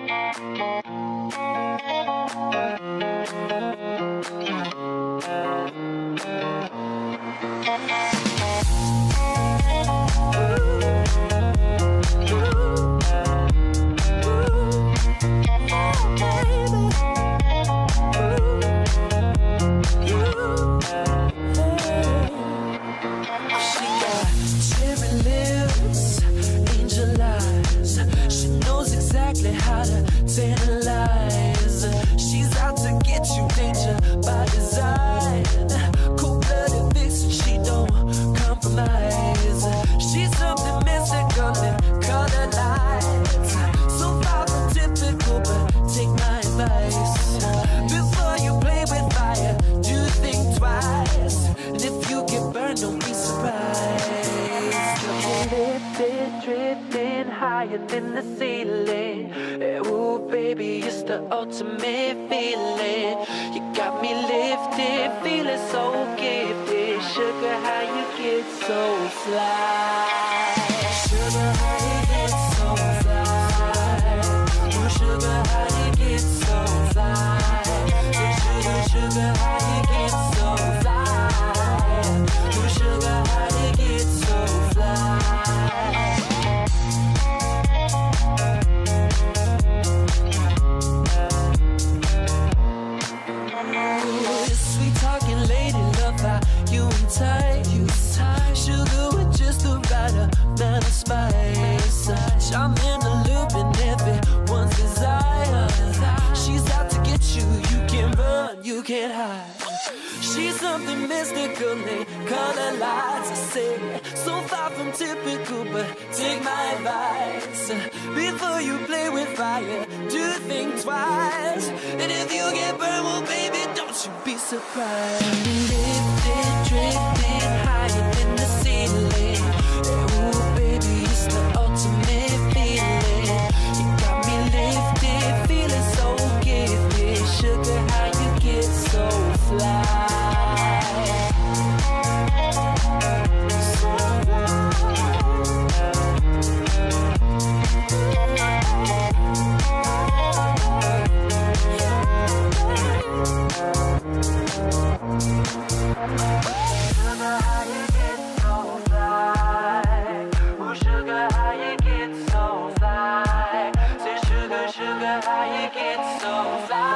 She you, danger by design. She don't compromise. She's something mystical color lights. So far from typical, take my advice. Before you play with fire, do think twice. And if you get burned, don't be surprised. Drifting higher than the ceiling. The ultimate feeling. You got me lifted, feeling so gifted. Sugar, how you get so fly? Sweet talking lady, love how you entice. Sugar with just the of spice. Charming, alluring, everyone's desire. She's out to get you, you can't run, you can't hide. She's something mystical, they color lights. I say, so far from typical, but take my advice. Before you play with fire, do think twice. And if you get burned, well, be surprised. Live like it's so fast.